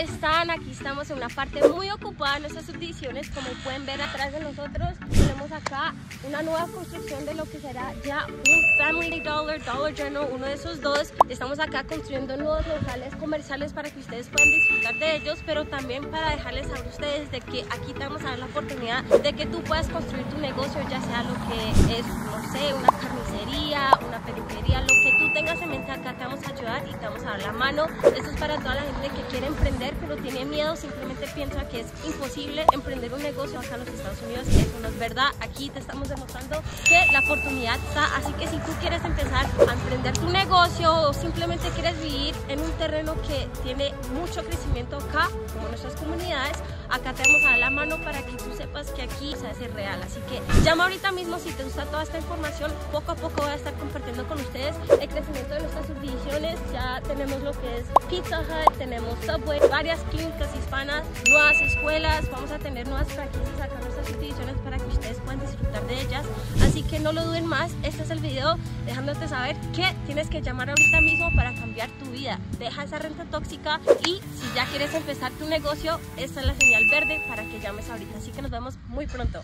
están? Aquí estamos en una parte muy ocupada en nuestras subdivisiones. Como pueden ver atrás de nosotros, tenemos acá una nueva construcción de lo que será ya un Family Dollar, Dollar General, uno de esos dos. Estamos acá construyendo nuevos locales comerciales para que ustedes puedan disfrutar de ellos, pero también para dejarles a ustedes de que aquí te vamos a dar la oportunidad de que tú puedas construir tu negocio, ya sea lo que es, no sé, una carnicería, una peluquería, lo que tú tengas en mente acá te vamos a ayudar la mano. Esto es para toda la gente que quiere emprender pero tiene miedo, simplemente piensa que es imposible emprender un negocio acá en los Estados Unidos. Eso no es verdad. Aquí te estamos demostrando que la oportunidad está. Así que si tú quieres empezar a emprender tu negocio o simplemente quieres vivir en un terreno que tiene mucho crecimiento acá, como nuestras comunidades, acá te vamos a dar la mano para que tú sepas que aquí se hace real. Así que llama ahorita mismo si te gusta toda esta información. Poco a poco voy a estar compartiendo con ustedes el crecimiento tenemos lo que es Pizza Hut, tenemos Subway, varias clínicas hispanas, nuevas escuelas. Vamos a tener nuevas franquicias acá en nuestras subdivisiones para que ustedes puedan disfrutar de ellas. Así que no lo duden más. Este es el video dejándote saber que tienes que llamar ahorita mismo para cambiar tu vida. Deja esa renta tóxica y si ya quieres empezar tu negocio, esta es la señal verde para que llames ahorita. Así que nos vemos muy pronto.